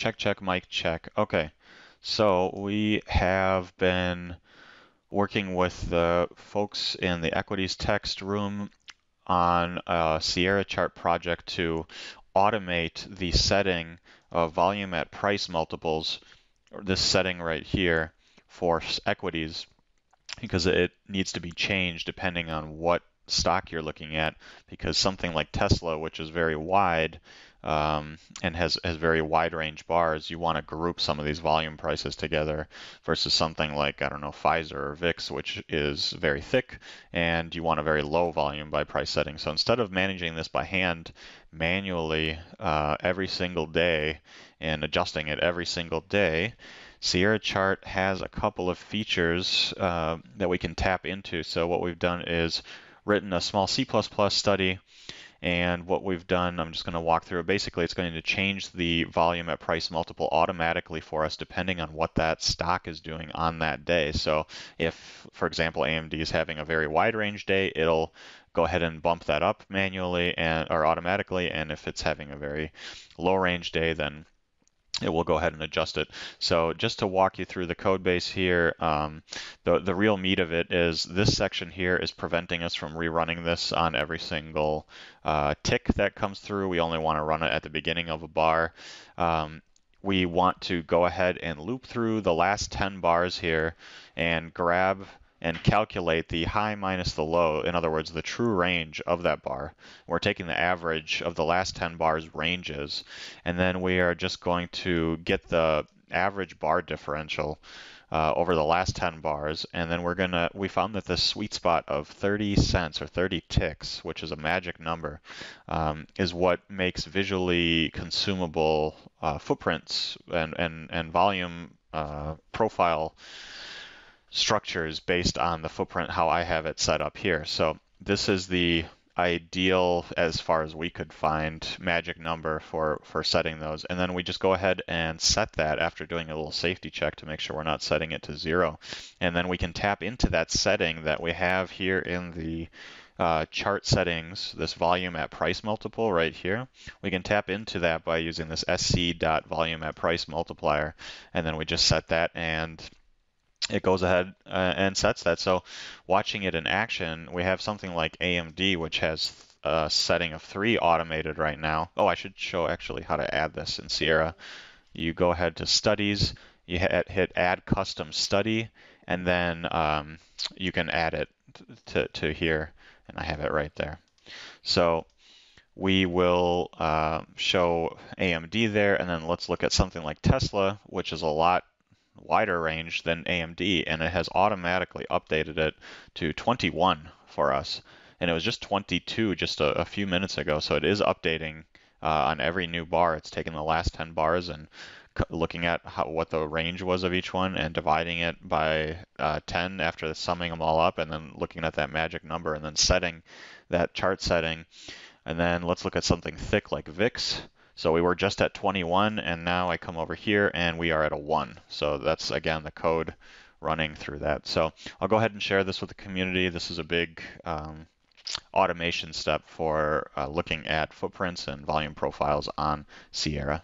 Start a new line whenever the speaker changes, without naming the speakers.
Check, check, mic check. Okay, so we have been working with the folks in the equities text room on a Sierra chart project to automate the setting of volume at price multiples, or this setting right here for equities, because it needs to be changed depending on what stock you're looking at, because something like Tesla, which is very wide, um, and has, has very wide range bars, you want to group some of these volume prices together versus something like, I don't know, Pfizer or VIX, which is very thick, and you want a very low volume by price setting. So instead of managing this by hand manually uh, every single day and adjusting it every single day, Sierra Chart has a couple of features uh, that we can tap into. So what we've done is written a small C++ study and what we've done, I'm just going to walk through it. Basically, it's going to change the volume at price multiple automatically for us depending on what that stock is doing on that day. So if, for example, AMD is having a very wide range day, it'll go ahead and bump that up manually and or automatically. And if it's having a very low range day, then it will go ahead and adjust it. So just to walk you through the code base here, um, the, the real meat of it is this section here is preventing us from rerunning this on every single uh, tick that comes through. We only want to run it at the beginning of a bar. Um, we want to go ahead and loop through the last 10 bars here and grab and calculate the high minus the low, in other words, the true range of that bar. We're taking the average of the last 10 bars ranges, and then we are just going to get the average bar differential uh, over the last 10 bars, and then we're gonna, we found that the sweet spot of 30 cents or 30 ticks, which is a magic number, um, is what makes visually consumable uh, footprints and, and, and volume uh, profile structures based on the footprint how I have it set up here. So this is the ideal as far as we could find magic number for for setting those. And then we just go ahead and set that after doing a little safety check to make sure we're not setting it to zero. And then we can tap into that setting that we have here in the uh, chart settings, this volume at price multiple right here, we can tap into that by using this sc.volume at price multiplier, and then we just set that and it goes ahead uh, and sets that. So watching it in action, we have something like AMD, which has a setting of three automated right now. Oh, I should show actually how to add this in Sierra. You go ahead to Studies, you hit, hit Add Custom Study, and then um, you can add it to, to here, and I have it right there. So we will uh, show AMD there, and then let's look at something like Tesla, which is a lot wider range than AMD, and it has automatically updated it to 21 for us. And it was just 22 just a, a few minutes ago, so it is updating uh, on every new bar. It's taking the last 10 bars and looking at how, what the range was of each one and dividing it by uh, 10 after summing them all up and then looking at that magic number and then setting that chart setting. And then let's look at something thick like VIX. So we were just at 21 and now I come over here and we are at a 1. So that's again the code running through that. So I'll go ahead and share this with the community. This is a big um, automation step for uh, looking at footprints and volume profiles on Sierra.